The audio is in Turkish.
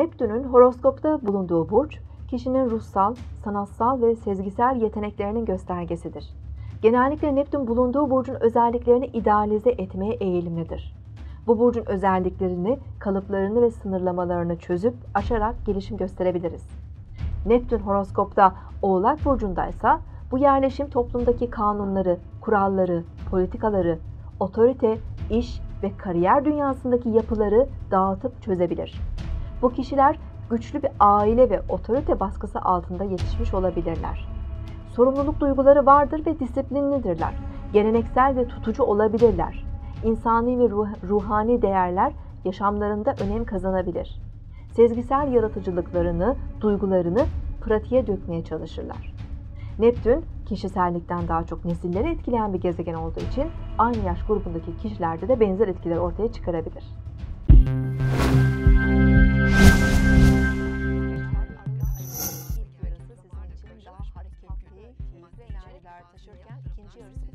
Neptün'ün horoskopta bulunduğu burç, kişinin ruhsal, sanatsal ve sezgisel yeteneklerinin göstergesidir. Genellikle Neptün bulunduğu burcun özelliklerini idealize etmeye eğilimlidir. Bu burcun özelliklerini, kalıplarını ve sınırlamalarını çözüp aşarak gelişim gösterebiliriz. Neptün horoskopta Oğlak burcundaysa bu yerleşim toplumdaki kanunları, kuralları, politikaları, otorite, iş ve kariyer dünyasındaki yapıları dağıtıp çözebilir. Bu kişiler güçlü bir aile ve otorite baskısı altında yetişmiş olabilirler. Sorumluluk duyguları vardır ve disiplinlidirler. Geleneksel ve tutucu olabilirler. İnsani ve ruhani değerler yaşamlarında önem kazanabilir. Sezgisel yaratıcılıklarını, duygularını pratiğe dökmeye çalışırlar. Neptün, kişisellikten daha çok nesilleri etkileyen bir gezegen olduğu için aynı yaş grubundaki kişilerde de benzer etkiler ortaya çıkarabilir. Taşırken. ikinci yarısı